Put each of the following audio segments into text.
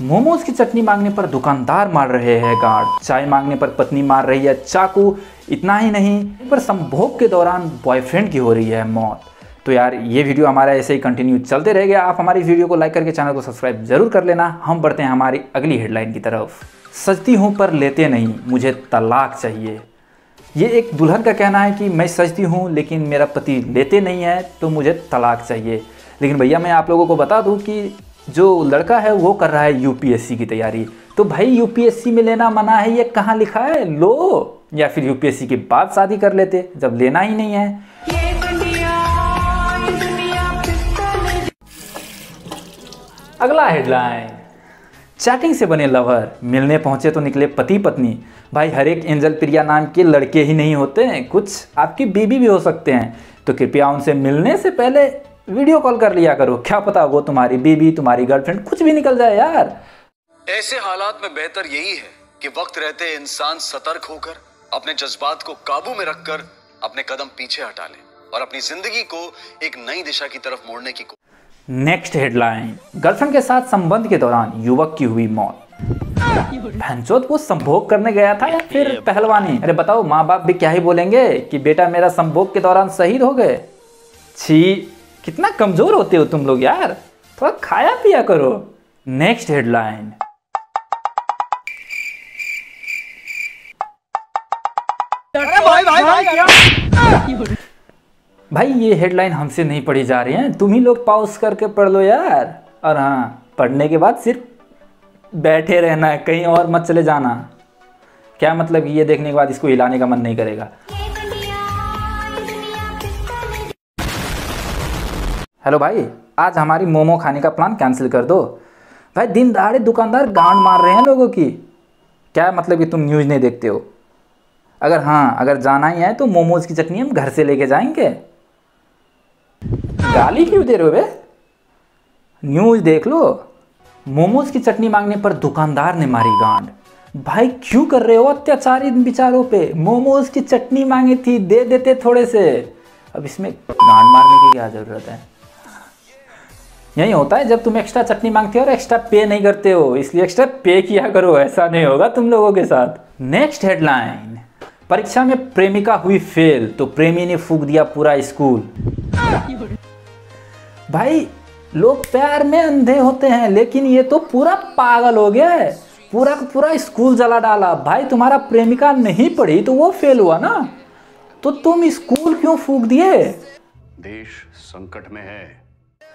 मोमोज की चटनी मांगने पर दुकानदार मार रहे हैं गार्ड। चाय मांगने पर पत्नी मार रही है चाकू। इतना ही नहीं, पर संभोग के दौरान बॉयफ्रेंड की हो रही है मौत। तो यार, ये वीडियो हमारा ऐसे ही कंटिन्यू चलते रहेगा आप हमारी वीडियो को लाइक करके चैनल को सब्सक्राइब ज़रूर कर लेना। हम बढ़ते हैं हमारी अगली हेडलाइन की तरफ़। सजती हूँ पर लेते नहीं, मुझे तलाक चाहिए। ये एक दुल्हन का कहना है कि मैं सजती हूँ, लेकिन मेरा पति लेते नहीं है तो मुझे तलाक चाहिए। लेकिन भैया, मैं आप लोगों को बता दूँ कि जो लड़का है, वो कर रहा है यूपीएससी की तैयारी। तो भाई यूपीएससी में लेना मना है ये कहाँ लिखा है? लो। या फिर यूपीएससी के बाद शादी कर लेते, जब लेना ही नहीं है। अगला हेडलाइन चैटिंग से बने लवर मिलने पहुँचे तो निकले पति पत्नी भाई, हर एक एंजल प्रिया नाम के लड़के ही नहीं होते हैं। कुछ आपकी बीबी भी हो सकते हैं। तो कृपया उनसे मिलने से पहले वीडियो कॉल कर लिया करो। क्या पता वो तुम्हारी बीबी तुम्हारी गर्लफ्रेंड कुछ भी निकल जाए यार। ऐसे हालात में बेहतर यही है कि वक्त रहते इंसान सतर्क होकर अपने जज्बात को काबू में रखकर अपने कदम पीछे हटा ले और अपनी ज़िंदगी को एक नई दिशा की तरफ़ मोड़ने की नेक्स्ट हेडलाइन गर्लफ्रेंड के साथ संबंध के दौरान युवक की हुई मौत। भैंचोद वो संभोग करने गया था या फिर पहलवानी? अरे बताओ माँ बाप भी क्या ही बोलेंगे कि बेटा मेरा संभोग के दौरान शहीद हो गए? छी कितना कमज़ोर होते हो तुम लोग यार। थोड़ा खाया पिया करो। नेक्स्ट हेडलाइन भाई ये हेडलाइन हमसे नहीं पढ़ी जा रही है। तुम ही लोग पॉज करके पढ़ लो यार। और हाँ पढ़ने के बाद सिर्फ़ बैठे रहना है कहीं और मत चले जाना। क्या मतलब ये देखने के बाद इसको हिलाने का मन नहीं करेगा। हेलो भाई, आज हमारी मोमो खाने का प्लान कैंसिल कर दो। भाई दिन दहाड़े दुकानदार गांड मार रहे हैं लोगों की। क्या मतलब कि तुम न्यूज़ नहीं देखते हो? अगर हाँ अगर जाना ही है तो मोमोज की चटनी हम घर से लेके जाएँगे। गाली क्यों दे रहे हो बे? न्यूज़ देख लो। मोमोज की चटनी मांगने पर दुकानदार ने मारी गांड। भाई, क्यों कर रहे हो अत्याचार इन बिचारों पे? मोमोज की चटनी मांगी थी, दे देते थोड़े से। अब इसमें गांड मारने की क्या ज़रूरत है? यही होता है, जब तुम एक्स्ट्रा चटनी मांगते हो और एक्स्ट्रा पे नहीं करते हो, इसलिए एक्स्ट्रा पे किया करो, ऐसा नहीं होगा तुम लोगों के साथ। नेक्स्ट हेडलाइन परीक्षा में प्रेमिका हुई फेल तो प्रेमी ने फूक दिया पूरा स्कूल भाई, लोग प्यार में अंधे होते हैं, लेकिन ये तो पूरा पागल हो गया है। पूरा का पूरा स्कूल जला डाला। भाई, तुम्हारा प्रेमिका नहीं पढ़ी तो वो फेल हुआ ना। तो तुम स्कूल क्यों फूक दिए? देश संकट में है।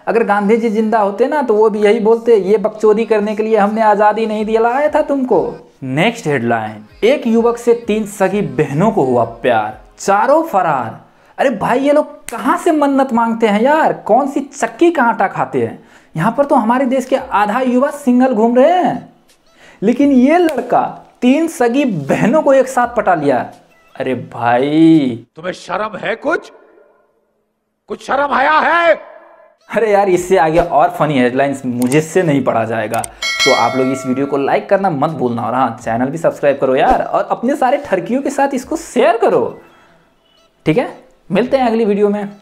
अगर गांधी जी ज़िंदा होते ना तो वो भी यही बोलते, ये बकचोदी करने के लिए हमने आज़ादी नहीं दिलाया था तुमको। नेक्स्ट हेडलाइन एक युवक से तीन सगी बहनों को हुआ प्यार, चारों फरार। अरे भाई, ये लोग कहाँ से मन्नत मांगते हैं यार? कौन सी चक्की का आटा खाते हैं? यहाँ पर तो हमारे देश के आधा युवा सिंगल घूम रहे हैं। लेकिन ये लड़का तीन सगी बहनों को एक साथ पटा लिया। अरे भाई। तुम्हें शर्म है कुछ? कुछ शर्म आया है? अरे यार, इससे आगे और फनी हेडलाइंस मुझे से नहीं पढ़ा जाएगा। तो आप लोग इस वीडियो को लाइक करना मत भूलना और हाँ चैनल भी सब्सक्राइब करो यार और अपने सारे ठरकियों के साथ इसको शेयर करो। ठीक है? मिलते हैं अगली वीडियो में।